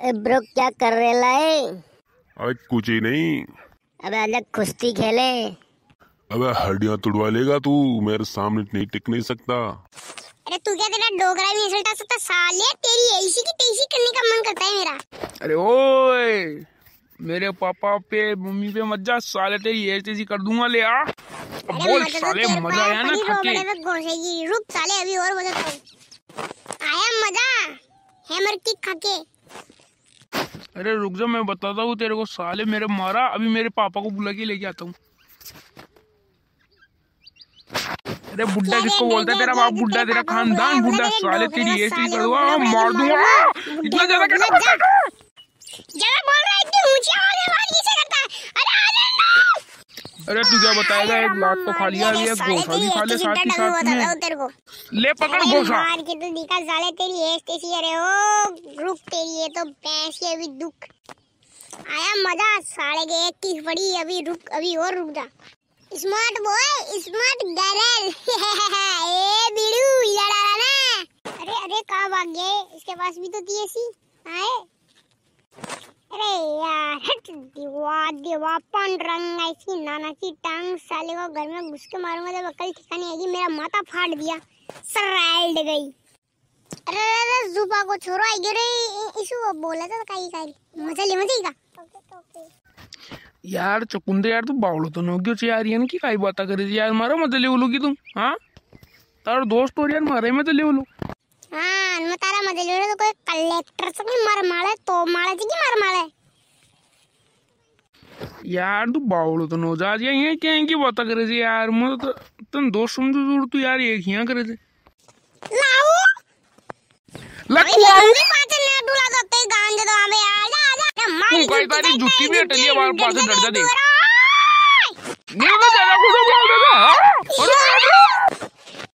ए bro क्या कर रहे है अबे कुछ ही नहीं। अबे अलग कुश्ती खेले। अबे हड्डियाँ तुड़वा लेगा तू मेरे सामने नहीं टिक नहीं सकता। अरे तू क्या तेरा डोगरा भी नहीं सकता? साले तेरी ऐसी की तैसी करने का मन करता है मेरा। अरे ओए मेरे पापा पे मम्मी पे मत जा साले तेरी तेज़ी कर दूँगा ले आ। अरे बोल तो साले मज़ा आया ना खाके। घोसेगी रुक साले अभी और मज़ा आया मज़ा? हैमर किक खाके। अरे रुक जा मैं बताता हूँ तेरे को। साले मेरे मारा अभी मेरे पापा को बुला के लेके आता हूँ। अरे बुड्ढा किसको बोलता है? तेरा बाप बुड्ढा तेरा खानदान बुड्ढा साले तेरी ऐसी कर दूँगा मार दूँगा। इतना ज़्यादा कैसे बोल रहा है इतनी ऊँची आवाज़ में बात किसे करता है अरे आ जाना अरे तू क्या बताएगा एक लाख तो खा लिया अभी एक गोसा भी खा ले साथ ही साथ में। ले पकड़ अरे गोसा मार के तो दिखा साले तेरी एज कैसी अरे ओ रुक तेरी ये तो भैंस की अभी दुख। आया मज़ा साले के एक की पड़ी अभी रुक अभी और रुक जा। स्मार्ट बॉय स्मार्ट गर्ल ए बिड़ू लड़ा ना। अरे अरे कहाँ भाग गए इसके पास भी तो थी ऐसी। आए। अरे यार हट दिवा दिवा पन रंग ऐसी नाना की टांग साले को घर में घुस के मारूँगा जब अकल ठिकाने आएगी मेरा माथा फाड़ दिया सराइल्ड गई। अरे अरे अरे जुबा को छोड़ो आई गिरे इसु बोला था काई काई मज़ा ले मज़ा का? यार चकुंदे यार तू बावलो तो नोग्यो छे यार यान की काय बाता करे यार मारा मत लेवलो की तुम हाँ? तारो दोस्त और यार मारे मत लेवलो हाँ मग तारा मध्ये लिहिलं कोई कलेक्टरचं की मार माळे तो मार माळे यार तू बावलो तो नो जा यार ये क्या की बात करे छे यार? मैं तो तन दोस्त समझो जोड़ तू यार एक यहाँ करे छे लावू लखू मी पाच ने डुला जाते गांजे तो हमें आ जा आ जा। कोई जुत्ती भी हटली है बार पास डर जा दे। देख नहीं